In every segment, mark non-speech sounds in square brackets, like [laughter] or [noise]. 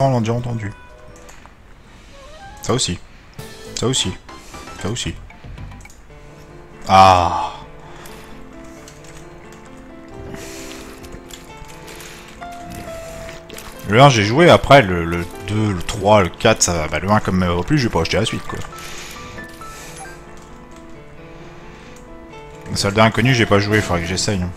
l'ont déjà entendu. Ça aussi. Ça aussi. Ça aussi. Ah Le 1 j'ai joué, après le, le 2, le 3, le 4, ça va bah, le 1 comme au plus, je vais pas acheter la suite quoi. Le soldat inconnu j'ai pas joué, il faudrait que j'essaye. hein.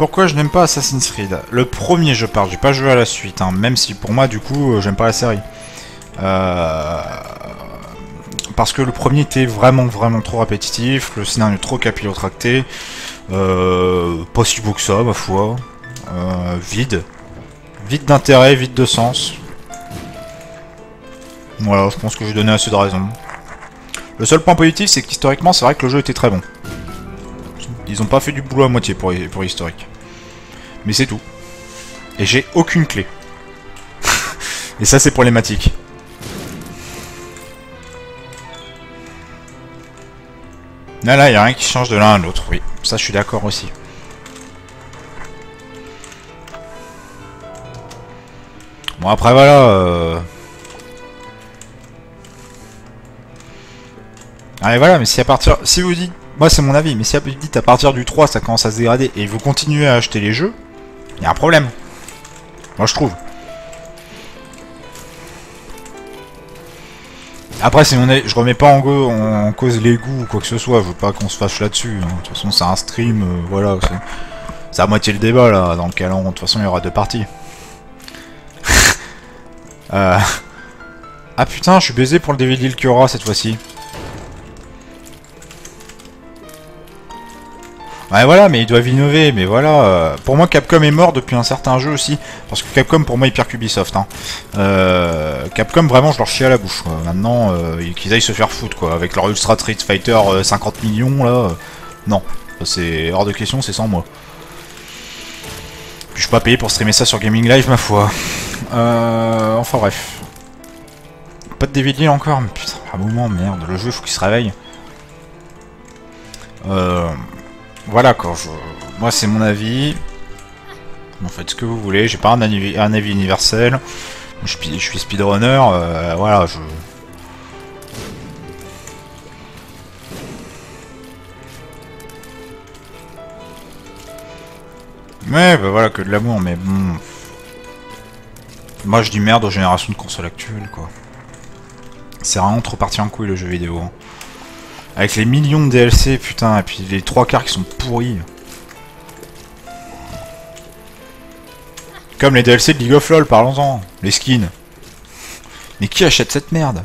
Pourquoi je n'aime pas Assassin's Creed Le premier je parle, j'ai pas joué à la suite, hein, même si pour moi du coup euh, j'aime pas la série. Euh, Parce que le premier était vraiment vraiment trop répétitif, le scénario trop capillotracté, euh... pas si beau que ça ma foi, vide, vide d'intérêt, vide de sens. Voilà, je pense que j'ai donné assez de raisons. Le seul point positif c'est qu'historiquement c'est vrai que le jeu était très bon. Ils ont pas fait du boulot à moitié pour, pour historique. Mais c'est tout. Et j'ai aucune clé. Et ça c'est problématique. Là là, il a rien qui change de l'un à l'autre, oui. Ça je suis d'accord aussi. Bon après voilà... Euh... Allez voilà, mais si à partir... Si vous dites moi, c'est mon avis, mais si vous dites à partir du 3, ça commence à se dégrader et vous continuez à acheter les jeux, il y a un problème. Moi, je trouve. Après, si on est, je remets pas en, cause les goûts ou quoi que ce soit, je veux pas qu'on se fâche là-dessus. Hein. De toute façon, c'est un stream, euh, voilà. C'est à moitié le débat, là, dans lequel, de toute façon, il y aura deux parties. [laughs] euh... Ah putain, je suis baisé pour le DVD qu'il y aura cette fois-ci. Ouais voilà, mais ils doivent innover, mais voilà. euh, pour moi, Capcom est mort depuis un certain jeu aussi. Parce que Capcom, pour moi, il pire qu'Ubisoft. Hein. Euh, Capcom, vraiment, je leur chie à la bouche. Maintenant, euh, qu'ils aillent se faire foutre, quoi. Avec leur Ultra Street Fighter euh, 50 millions, là. non. C'est hors de question, c'est sans moi. Puis je suis pas payé pour streamer ça sur Gaming Live, ma foi. Euh, enfin bref. Pas de DVD encore, mais putain, un moment, merde. Le jeu, faut qu'il se réveille. Euh... Voilà quoi, moi c'est mon avis. Vous faites ce que vous voulez, j'ai pas un avis, un avis universel. Je, suis- je suis speedrunner, euh, voilà, je... Ouais, bah voilà, que de l'amour, mais bon... Moi je dis merde aux générations de consoles actuelles, quoi. C'est vraiment trop parti en couille le jeu vidéo. hein. Avec les millions de DLC, putain, et puis les trois quarts qui sont pourris. Comme les DLC de League of LoL, parlons-en. Les skins. Mais qui achète cette merde?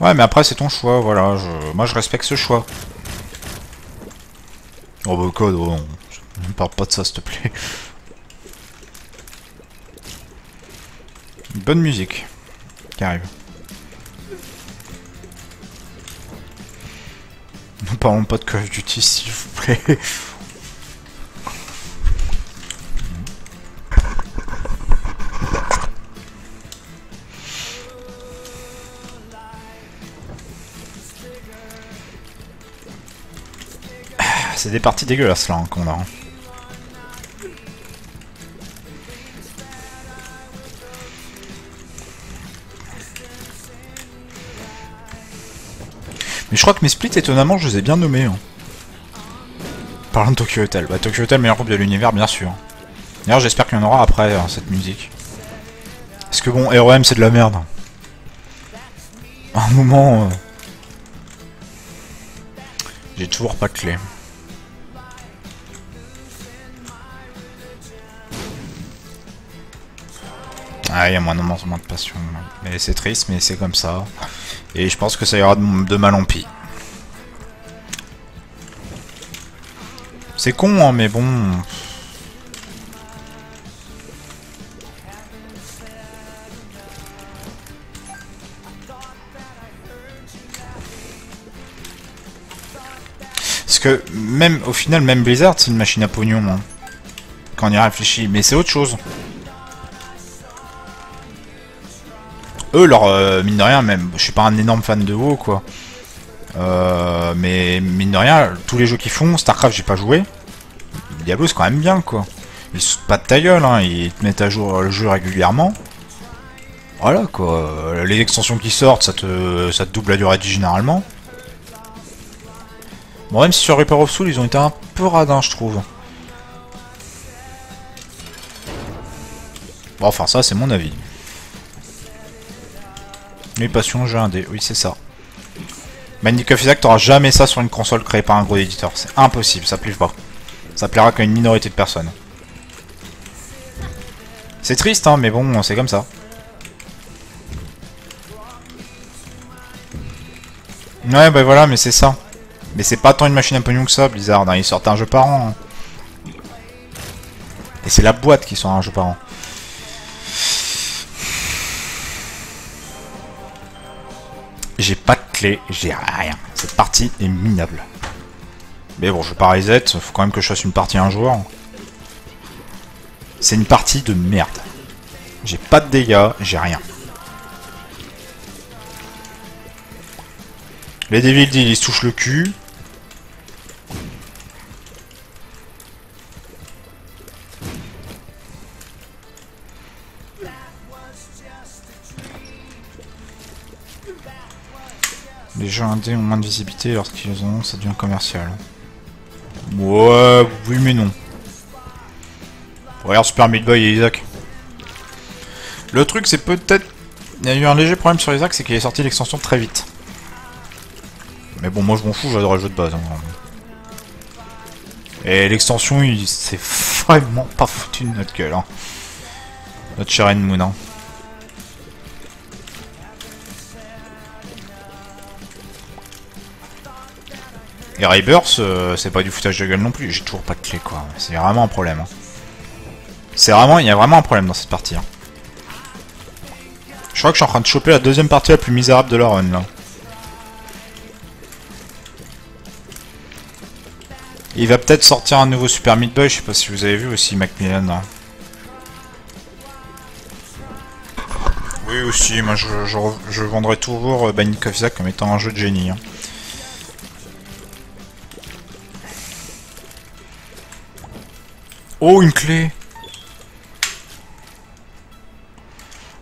Ouais, mais après, c'est ton choix, voilà. Moi, je respecte ce choix. Oh, bah, code, oh. Ne parle pas de ça, s'il te plaît. Bonne musique qui arrive. Ne parlons pas de Call of Duty, s'il vous plaît. Ah, C'est des parties dégueulasses là hein, qu'on a. hein. Crois que mes splits, étonnamment, je les ai bien nommés. Hein. Parlant de Tokyo Hotel. Bah, Tokyo Hotel, meilleur groupe de l'univers, bien sûr. D'ailleurs, j'espère qu'il y en aura après, hein, cette musique. Parce que bon, ROM, c'est de la merde. Un moment... euh, J'ai toujours pas de clé. Ah, il y a moins de moins de passion. Mais c'est triste, mais c'est comme ça. Et je pense que ça ira de mal en pis. C'est con, hein, mais bon... Parce que même au final, même Blizzard, c'est une machine à pognon. hein. Quand on y réfléchit. Mais c'est autre chose. Eux, leur euh, mine de rien, même, je suis pas un énorme fan de WoW, quoi. Euh, mais mine de rien, tous les jeux qu'ils font, StarCraft, j'ai pas joué. Diablo, c'est quand même bien, quoi. Ils se pas de ta gueule, hein, ils te mettent à jour le jeu régulièrement. Voilà, quoi. Les extensions qui sortent, ça te, ça double la durée de généralement. Bon, même si sur Reaper of Soul, ils ont été un peu radins, je trouve. Bon, enfin, ça, c'est mon avis. Mais passion, jeu indé. Oui, c'est ça. Manic of Isaac, t'auras jamais ça sur une console créée par un gros éditeur. C'est impossible, ça plaît pas. Ça plaira qu'à une minorité de personnes. C'est triste, hein, mais bon, c'est comme ça. Ouais, bah voilà, mais c'est ça. Mais c'est pas tant une machine à pognon que ça, Blizzard. Hein. Ils sortent un jeu par an. Hein. Et c'est la boîte qui sort un jeu par an. J'ai pas de clé, j'ai rien. Cette partie est minable. Mais bon, je vais pas reset, faut quand même que je fasse une partie un jour. C'est une partie de merde. J'ai pas de dégâts, j'ai rien. Les Devil Deal, ils se touchent le cul. Les jeux indés ont moins de visibilité lorsqu'ils ont ça devient commercial. Ouais, oui mais non. Regarde Super Meat Boy et Isaac. Le truc c'est peut-être... Il y a eu un léger problème sur Isaac, c'est qu'il est sorti l'extension très vite. Mais bon, moi je m'en fous, j'adore le jeu de base. Hein. Et l'extension, il s'est [laughs] vraiment pas foutu de notre gueule. Hein. Notre cher Moon. Hein. Et Rebirth, euh, c'est pas du foutage de gueule non plus. J'ai toujours pas de clé, quoi. C'est vraiment un problème. Hein. C'est vraiment... Il y a vraiment un problème dans cette partie. Hein. Je crois que je suis en train de choper la deuxième partie la plus misérable de la run, là. Il va peut-être sortir un nouveau Super Meat Boy, je sais pas si vous avez vu aussi Macmillan. Hein. Oui aussi, moi je, je, vendrai toujours euh, Isaac comme étant un jeu de génie. Hein. Oh, une clé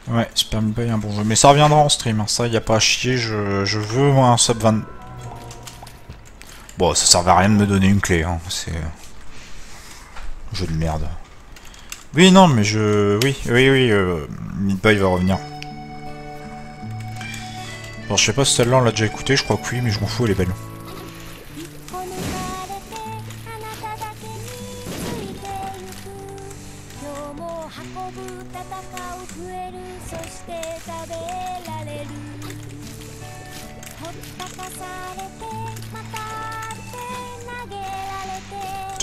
Ouais, Super Meat Boy, un bon jeu. Mais ça reviendra en stream, hein. ça y a pas à chier, je, je veux un sub 20... Bon, ça servait à rien de me donner une clé, hein. c'est... Jeu de merde. Oui, non, mais je... Oui, oui, oui, euh... Boy va revenir. Bon, je sais pas si celle-là on l'a déjà écouté, je crois que oui, mais je m'en fous, elle est belle.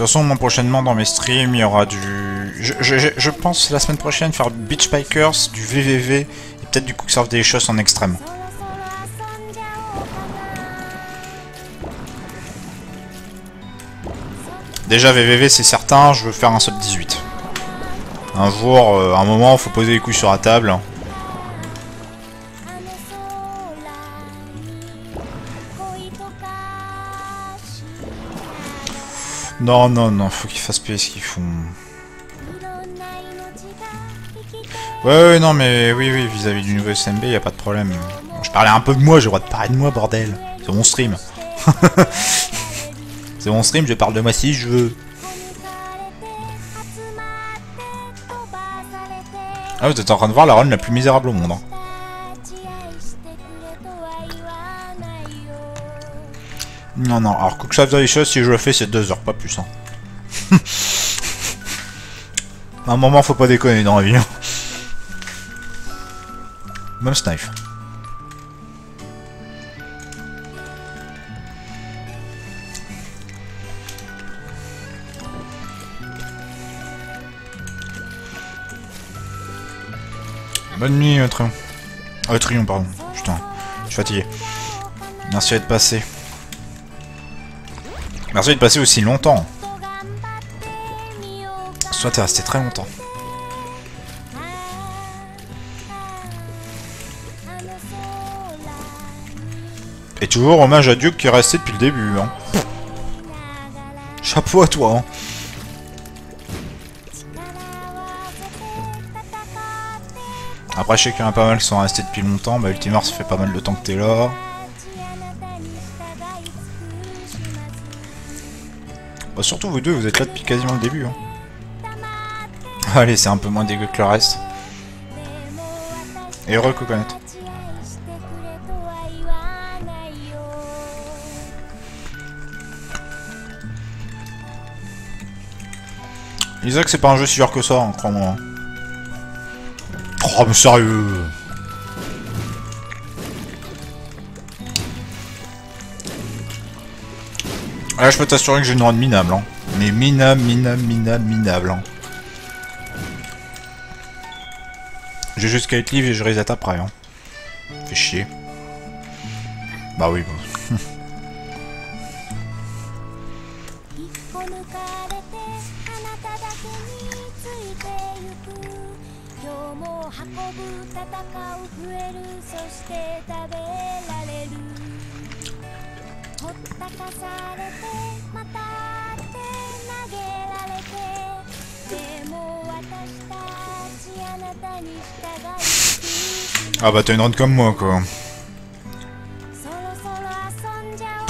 Toute façon, prochainement dans mes streams, il y aura du... Je, pense la semaine prochaine faire Beach Bikers, du VVV et peut-être du Cooksurf Delicious en extrême. Déjà VVV c'est certain, je veux faire un sub 18. Un jour, euh, un moment, faut poser les couilles sur la table. Non, non, non, faut qu'ils fassent payer ce qu'ils font. Ouais, ouais, non, mais oui, oui, vis-à-vis du nouveau SMB, y a pas de problème. je parlais un peu de moi, j'ai le droit de parler de moi, bordel. C'est mon stream. [laughs] C'est mon stream, je parle de moi si je veux. Ah, vous êtes en train de voir la run la plus misérable au monde. Hein. Non, non, alors Cookshop Delicious, si je le fais, c'est 2 heures, pas plus. Hein. [laughs] à un moment, faut pas déconner dans la vie. Hein. Même Snipe. Bonne nuit, Trion. Euh, Trion, pardon. Putain, je suis fatigué. Merci d'être passé. Merci de passer aussi longtemps. Soit t'es resté très longtemps. Et toujours hommage à Duke qui est resté depuis le début. Hein. Chapeau à toi. Hein. Après, je sais qu'il y en a pas mal qui sont restés depuis longtemps. Bah, Ultimar, ça fait pas mal de temps que t'es là. Bah, surtout vous deux, vous êtes là depuis quasiment le début. Hein. Allez, c'est un peu moins dégueu que le reste. Et heureux Coconut. Isaac, c'est pas un jeu si dur que ça, hein, crois-moi. Oh, mais sérieux Là, je peux t'assurer que j'ai une run minable. Hein. Mais minable, minable, minable. Hein. J'ai juste être et je reset après. Hein. Fait chier. Bah oui, bon. [laughs] たかされてまたって投げられてでも私たちあなたに従い Ah bah t'as une run comme moi quoi.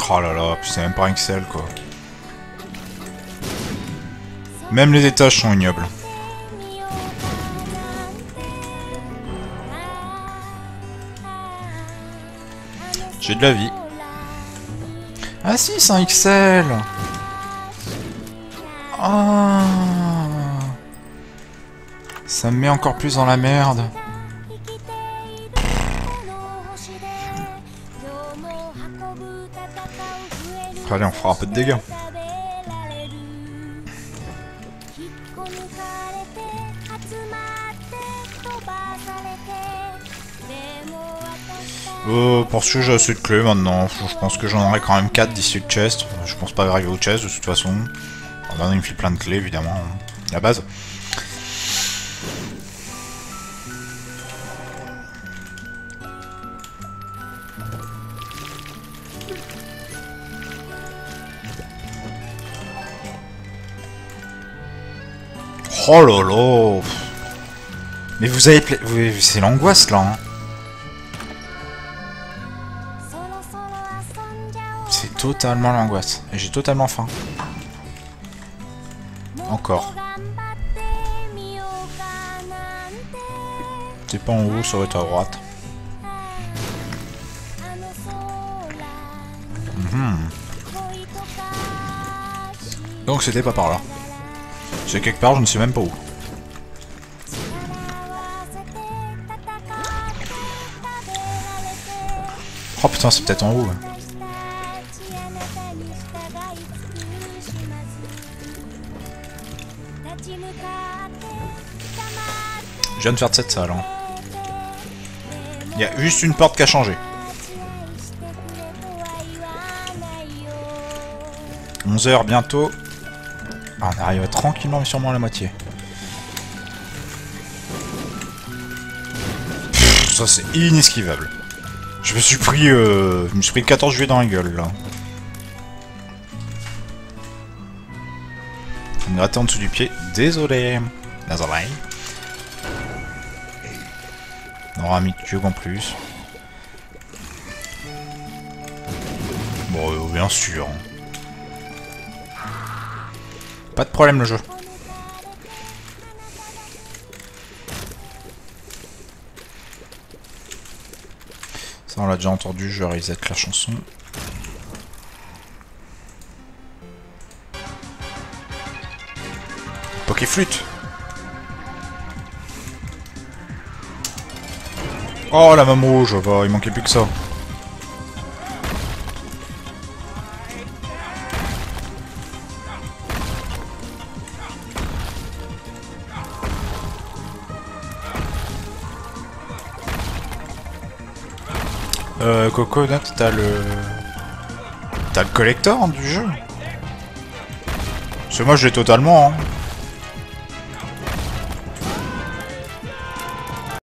Oh là là, puis c'est même pas un Excel quoi. Même les étages sont ignobles. J'ai de la vie. Ah si, c'est un XL Ah Ça me met encore plus dans la merde. Allez, on fera un peu de dégâts. Euh, pour ce jeu, j'ai assez de clés maintenant. Je pense que j'en aurai quand même 4 d'ici le chest. Je pense pas arriver au chest de toute façon. Alors, il me file plein de clés évidemment. La base. Oh là là Mais vous avez... C'est l'angoisse là hein. Totalement l'angoisse. Et j'ai totalement faim. Encore. C'est pas en haut, ça va être à droite. Mhm. Donc c'était pas par là. C'est quelque part, je ne sais même pas où. Oh putain, c'est peut-être en haut. Je viens de faire de cette salle. Hein. Il y a juste une porte qui a changé. 11h bientôt. Ah, on arrive tranquillement mais sûrement à la moitié. ça c'est inesquivable. Je me suis pris euh, je me suis pris 14 juillet dans la gueule là. On est en dessous du pied. Désolé. Désolé. On aura mis que en plus. Bon, euh, bien sûr. Pas de problème le jeu. Ça on l'a déjà entendu, je reset la chanson. Pokéflute Oh la maman rouge, il manquait plus que ça. Euh, Coconut, t'as le... T'as le collector du jeu Parce que moi je l'ai totalement, hein.